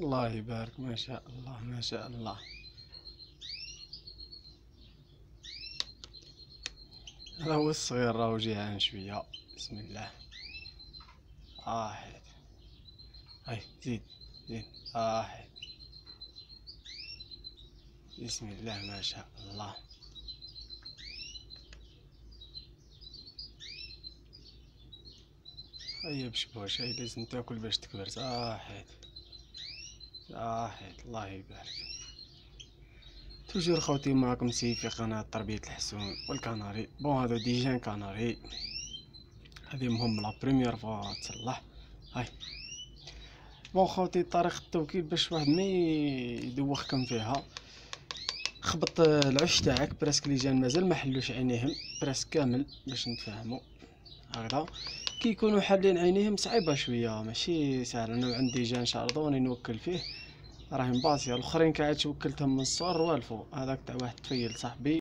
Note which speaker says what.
Speaker 1: الله يبارك ما شاء الله ما شاء الله. هذا هو الصغير راهو جيعان شوية. بسم الله. واحد. هاي زيد زيد. واحد. بسم الله ما شاء الله. هيا بشبوش. هاي لازم تاكل باش تكبر. صاحت صاحت الله يبارك. toujours خوتي معكم c'est في قناة تربية الحسون والكناري. bon هذا déjà un canari. هذه مهم لا première fois تصلح هاي. bon خوتي طريقة التوكيل باش واحد ما يدوخكم فيها. خبط العش تاعك براسك les jeunes مازال ما حلوش عينيهم براس كامل باش نتفاهموا هكذا. كي يكونوا حالين عينيهم صعيبة شوية. ماشي سهله أنا عندي جان شاردوني نوكل فيه. راهي مباسيه الأخرين كاع توكلتهم من الصغر والفو هذاك تاع واحد طفيل صاحبي.